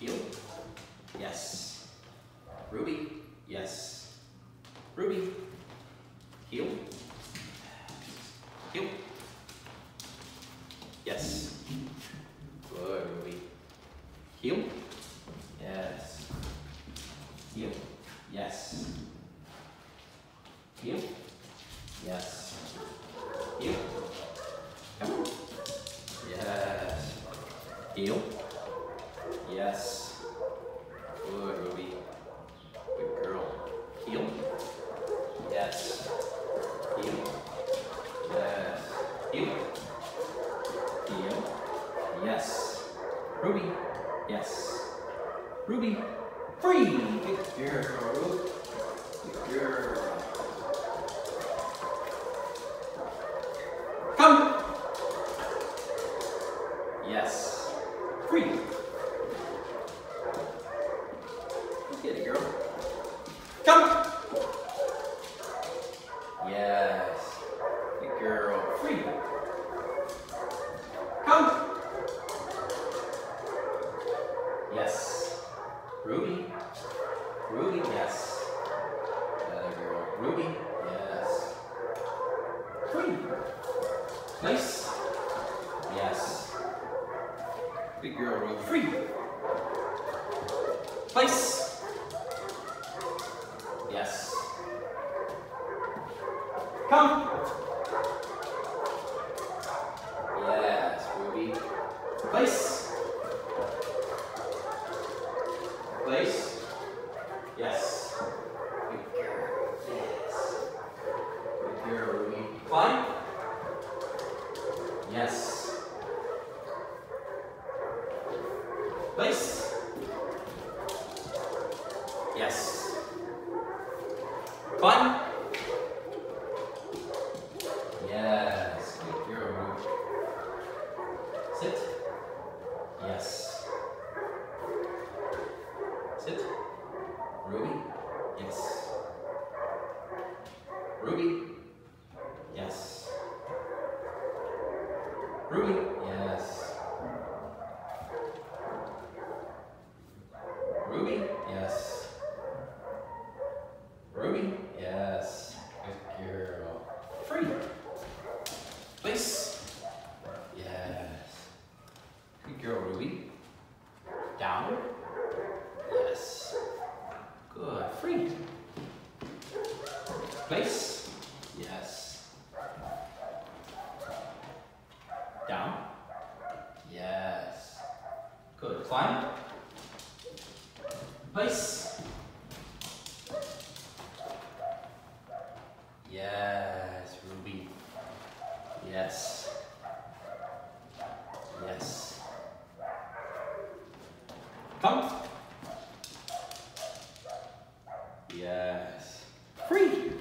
Heel. Yes. Ruby. Yes. Ruby. Heel. Heel. Yes. Good, Ruby. Heel. Yes. Heel. Yes. Heel. Yes. Heel. Yes. Heel. Good, Ruby. Good girl. Heel. Yes. Heel. Yes. Heel. Heel. Yes. Ruby. Yes. Ruby. Free. Good girl. Good girl. Come. Yes. Free. Get it, girl. Come. Yes. Good girl. Free. Come. Yes. Ruby. Ruby, yes. Other girl. Ruby, yes. Free. Nice. Yes. Good girl, Ruby. Free. Place. Yes. Come. Yes, Ruby. Place. Place. Yes. Good girl. Yes. Good girl, Ruby. Climb. Yes. Place. Yes. Climb. Yes. Good girl, Ruby. Sit. Yes. Sit. Ruby. Yes. Ruby. Yes. Ruby. Yes. Ruby. Yes. Ruby. Yes. Good girl. Free. Place. Yes. Good girl, Ruby. Down. Yes. Good. Free. Place. Yes. Down. Yes. Good. Climb. Place. Yes, Ruby. Yes. Yes. Come. Yes. Free.